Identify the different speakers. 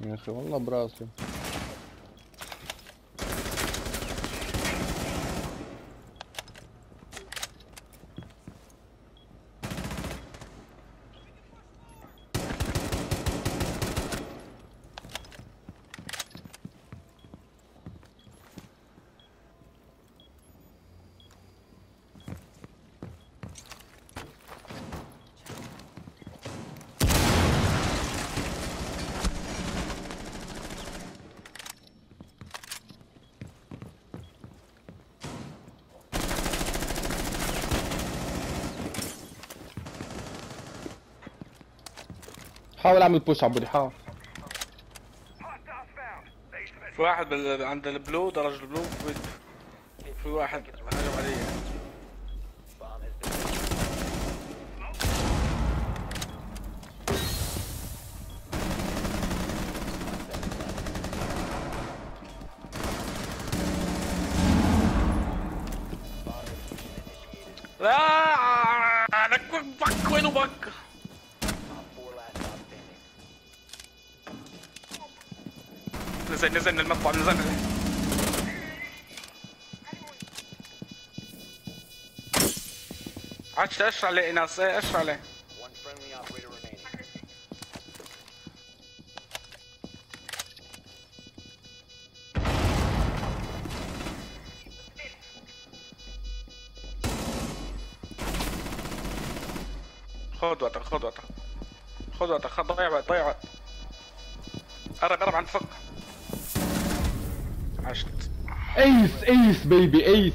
Speaker 1: Если он набрался. حاول اعمل بوش عبودي حاول.
Speaker 2: في واحد بال... عند البلو درج البلو في, في واحد هجم علي. لا لك بك وينه بك نزل نزل من المقطع نزل عادش إيش عليه ناس إيش عليه. خذ وقتك خذ وقتك خذ وقتك ضيع وقت ضيع وقت. قرب قرب عن فك
Speaker 1: Ace, ace, baby, ace.